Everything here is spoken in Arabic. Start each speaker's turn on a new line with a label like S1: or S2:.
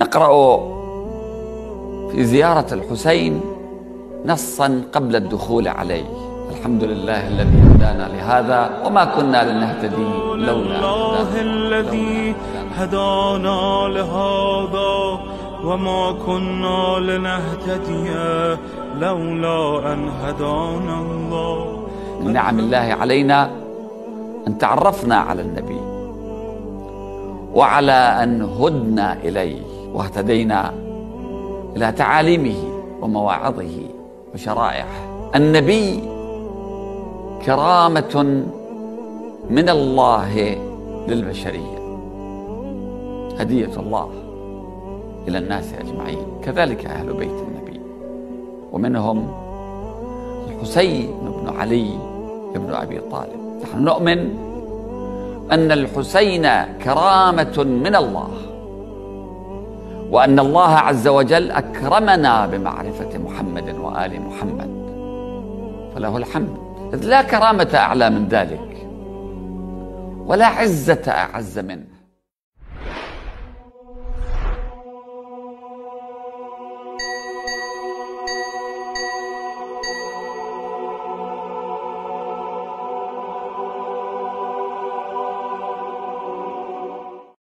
S1: نقرأ في زيارة الحسين نصا قبل الدخول عليه. الحمد لله الذي هدانا لهذا وما كنا لنهتدي لولا
S2: الله الذي هدانا لهذا وما كنا لنهتدي لولا أن هدانا الله.
S1: من نعم الله علينا أن تعرفنا على النبي. وعلى أن هدنا إليه واهتدينا إلى تعاليمه ومواعظه وشرائعه. النبي كرامة من الله للبشرية. هدية الله إلى الناس أجمعين. كذلك أهل بيت النبي. ومنهم الحسين بن علي بن أبي طالب. نحن نؤمن أن الحسين كرامة من الله وأن الله عز وجل أكرمنا بمعرفة محمد وآل محمد. فله الحمد. إذ لا كرامة أعلى من ذلك ولا عزة أعز منه.